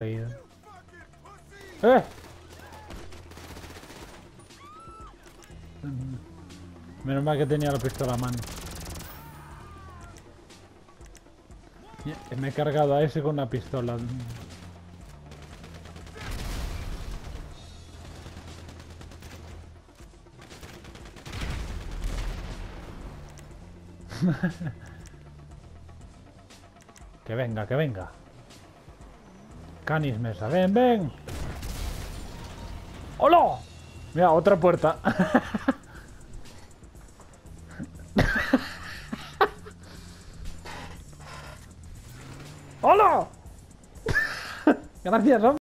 caído. ¡Eh! Menos mal que tenía la pistola a mano. Me he cargado a ese con una pistola. que venga, que venga. Canis Mesa, ven, ven. ¡Hola! Mira, otra puerta. ¡Hola! Gracias, hombre.